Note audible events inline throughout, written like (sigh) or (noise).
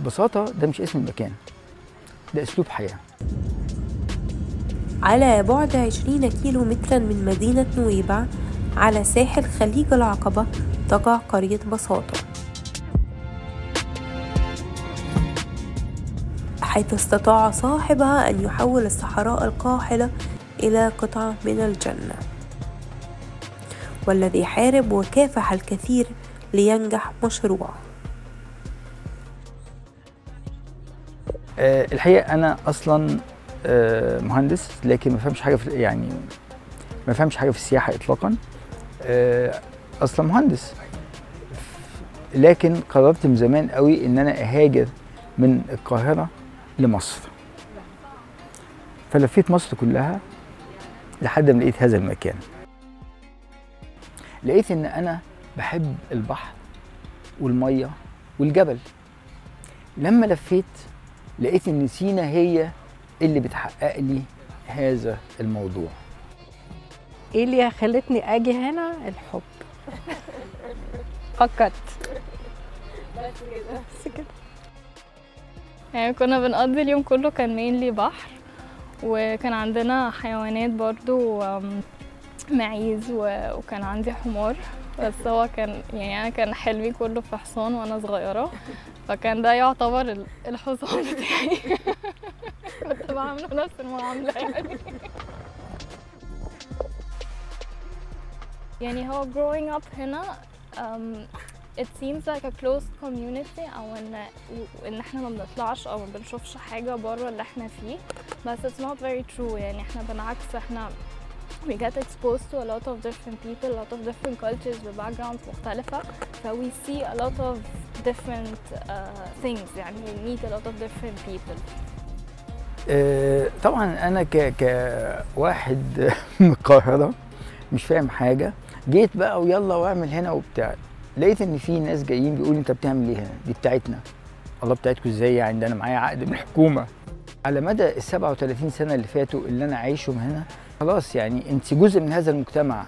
ببساطة ده مش اسم المكان ده أسلوب حياة. على بعد 20 كيلو مترا من مدينة نويبع على ساحل خليج العقبة تقع قرية بساطة. حيث استطاع صاحبها أن يحول الصحراء القاحلة إلى قطعة من الجنة. والذي حارب وكافح الكثير لينجح مشروعه. الحقيقة أنا أصلا آه، مهندس لكن ما فهمش حاجة في يعني ما فهمش حاجة في السياحة اطلاقا. آه، أصلا مهندس. لكن قررت من زمان قوي إن أنا أهاجر من القاهرة لمصر. فلفيت مصر كلها لحد ما لقيت هذا المكان. لقيت إن أنا بحب البحر والمية والجبل. لما لفيت لقيت إن سينا هي اللي بتحقق لي هذا الموضوع. إيه اللي خلتني أجي هنا؟ الحب. فقط. بس كده يعني كنا بنقضي اليوم كله كان مينلي بحر وكان عندنا حيوانات برضو معيز و- وكان عندي حمار. بس هو كان يعني أنا كان حلمي كله في حصان وأنا صغيرة. فكان ده يعتبر ال- الحصان بتاعي. (laughs) كنت بعمله نفس المعاملة يعني. يعني هو growing up هنا um, it seems like a closed community أو ان إن إحنا ما بنطلعش أو ما بنشوفش حاجة بره اللي إحنا فيه. بس it's not very true يعني إحنا بالعكس إحنا we get exposed to a lot of different people a lot of different cultures ب backgrounds مختلفة. ف we see a lot of different uh, things. يعني we meet a lot of different people. آه، طبعا أنا ك كواحد (laughs) من القاهرة مش فاهم حاجة. جيت بقى ويلا وأعمل هنا وبتاع. لقيت إن في ناس جايين بيقولوا أنت بتعمل إيه هنا؟ دي بتاعتنا. الله بتاعتكم إزاي يعني؟ ده أنا معايا عقد من الحكومة. على مدى ال 37 سنة اللي فاتوا اللي أنا عايشهم هنا خلاص يعني انت جزء من هذا المجتمع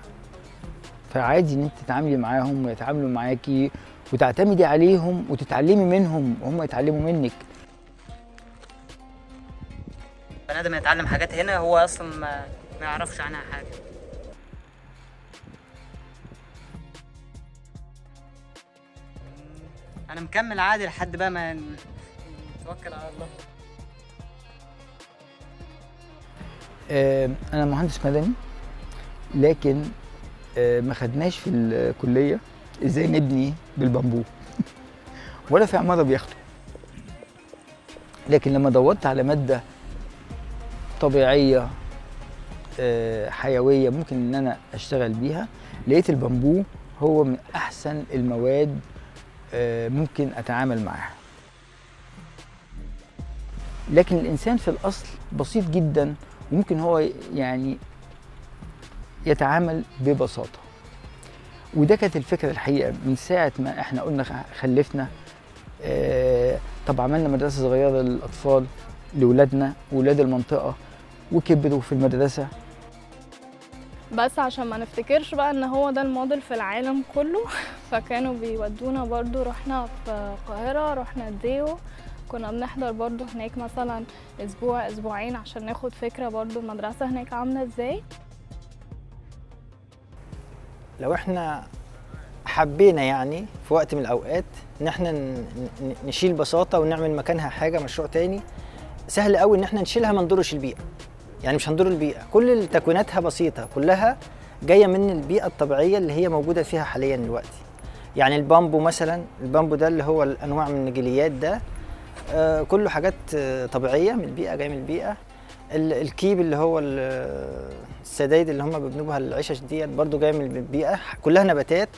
فعادي ان انت تتعاملي معاهم ويتعاملوا معاكي وتعتمدي عليهم وتتعلمي منهم وهم يتعلموا منك. بني آدم يتعلم حاجات هنا هو أصلا ما, ما يعرفش عنها حاجة. أنا مكمل عادي لحد بقى ما نتوكل على الله. أنا مهندس مدني لكن آه، ما خدناش في الكلية إزاي نبني بالبامبو. (laughs) ولا في عمارة بياخدوا. لكن لما دورت على مادة طبيعية آه، حيوية ممكن إن أنا أشتغل بيها لقيت البامبو هو من أحسن المواد آه، ممكن أتعامل معاها. لكن الإنسان في الأصل بسيط جدا وممكن هو يعني يتعامل ببساطة. وده كانت الفكرة الحقيقة من ساعة ما إحنا قلنا خلفنا آه طب عملنا مدرسة صغيرة للأطفال لاولادنا واولاد المنطقة وكبروا في المدرسة. بس عشان ما نفتكرش بقى ان هو ده الموديل في العالم كله فكانوا بيودونا برضو رحنا في القاهرة رحنا الديو كنا بنحضر برضو هناك مثلا أسبوع أسبوعين عشان ناخد فكرة برضو المدرسة هناك عاملة إزاي. لو إحنا حبينا يعني في وقت من الأوقات إن إحنا نشيل بساطة ونعمل مكانها حاجة مشروع تاني سهل قوي إن إحنا نشيلها ما نضرش البيئة. يعني مش هنضر البيئة كل تكويناتها بسيطة كلها جاية من البيئة الطبيعية اللي هي موجودة فيها حاليا دلوقتي. يعني البامبو مثلا البامبو ده اللي هو الأنواع من النجيليات ده كله حاجات آه طبيعية من البيئه جاية من البيئه ال- الكيب اللي هو ال- السدايد اللي هم بيبنوا بها العشش ديت برضو جاية من البيئه كلها نباتات.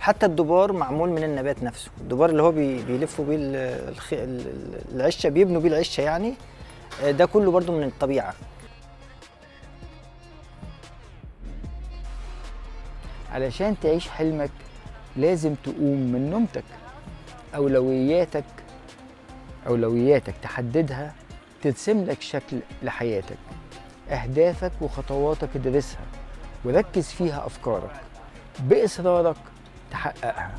حتى الدبار معمول من النبات نفسه. الدبار اللي هو بي- بيلفوا بيه العشة بيبنوا بيه العشة يعني. آه، ده كله برضو من الطبيعة. علشان تعيش حلمك لازم تقوم من نومتك أولوياتك أولوياتك تحددها ترسم لك شكل لحياتك أهدافك وخطواتك ادرسها وركز فيها أفكارك. بإصرارك تحققها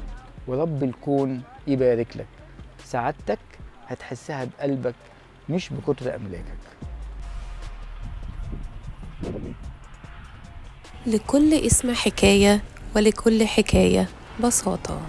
ورب الكون يبارك لك. سعادتك هتحسها بقلبك مش بكتر أملاكك. لكل اسم حكاية ولكل حكاية بساطة.